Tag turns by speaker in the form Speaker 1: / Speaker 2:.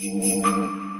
Speaker 1: 心。